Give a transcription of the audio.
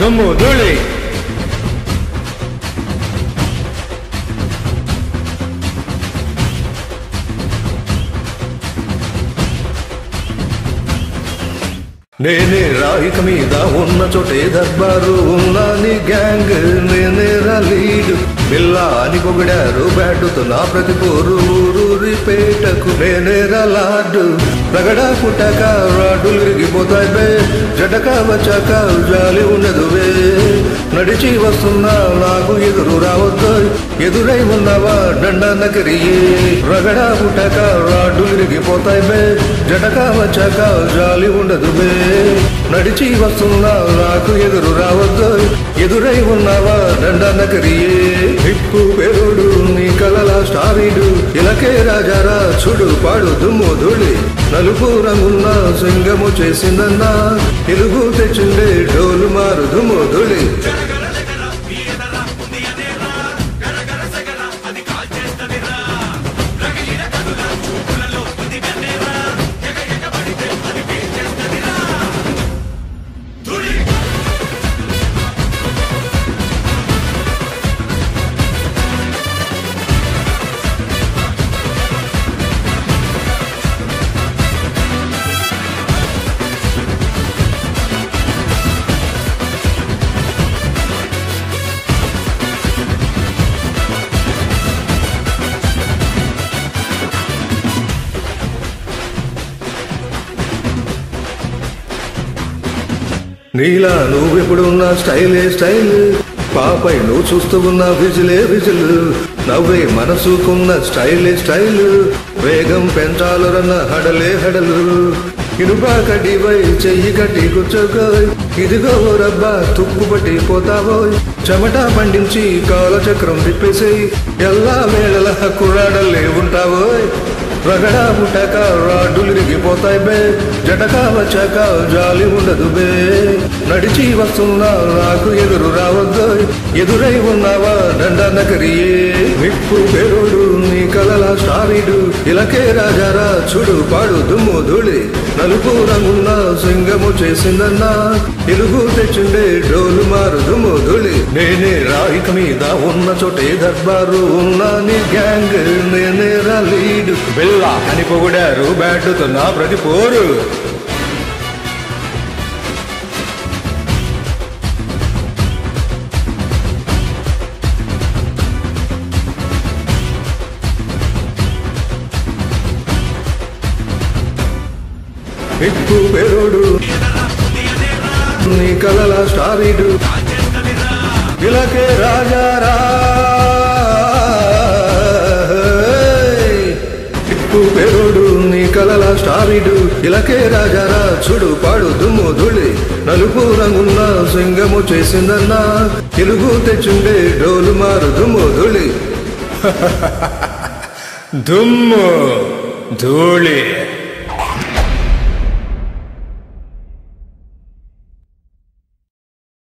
దుమ్ము ధూళి నేనే రాయిక మీద ఉన్న చోటే దర్బారు. ఉన్నా నీ గ్యాంగ్ నేనే లీడ్. బిల్లా అని పొగిడారు బ్యాటుతో నా ప్రతి పోరు ఊరు. పేటకు నేనే లార్డు రగడా పుట్టాక రాడ్డులు విరిగిపోతాయి బే. జటక వచ్చాక జాలి ఉన్నదువే నడిచి వస్తున్నా నాకు ఎదురు రావద్దు ఎదురై ఉన్నావా డండా నకరియే రగడా పుట్టాక రాడ్డులు విరిగిపోతాయి బే. జటక వచ్చాక జాలి ఉండదు బే. నడిచి వస్తున్నా నాకు ఎదురు రావద్దు ఎదురై ఉన్నావా డండా నకరియే హిప్పు కలల ఇలకే రాజారా చూడు పాడు దుమ్ము ధూళి. నలుపు రంగున్న సింగము చేసిందన్నా. తెలుగు తెచ్చిండే నీలా నువ్వెప్పుడున్న స్టైలే స్టైల్. పాపై నువ్వు చూస్తూ ఉన్న విజిలే విజిల్. నవ్వే మనసుకున్న స్టైలే స్టైల్. వేగం పెంచాలరన్న హడలే హడలు. ఇనుపా కడ్డివై చెయ్యి కట్టి కూర్చోకోయ్ ఇదిగో రబ్బా తుప్పు పట్టి పోతావోయ్. చెమట పండించి కాలచక్రం తిప్పేసేయి ఎల్లా వేళల కుర్రాడల్లే ఉంటావోయ్. రగడా పుట్టాక రాడ్డులు రిగిపోతాయి బే జటకా వచ్చాక జాలి ఉండదు బే నడిచి వస్తున్నా నాకు ఎదురు రావద్దు. ఎదురై ఉన్నావా దండ నగరియే నిప్పు పెరుడు నీ కలల స్టారీడు ఇలకే రాజారా చూడు పాడు దుమ్ము ధూళి. నలుపు రంగున్న సింగము చేసిందన్నా. తెలుగు తెచ్చుండే డోలు మారుదు మొదులి. నేనే రాయిక మీద ఉన్న చోటే దర్బారు ఉన్న నీ గ్యాంగ్ నేనే లీడ్. బిల్లా అని పొగిడారు బ్యాటుతో నా ప్రతి పోరు. ఎక్కు పెరుడు. నీ కలల స్టారీడు. ఇలాకే రాజారా ఇప్పు పెరుడు నీ కలల స్టారీడు. ఇలాకే రాజారా చూడు పాడు దుమ్ము ధూళి. నలుపు రంగున్న సింగము చేసిందన్నా. తెలుగు తెచ్చుండే డోలు మారు దుమ్ము ధూళి. దుమ్ము ధూళి.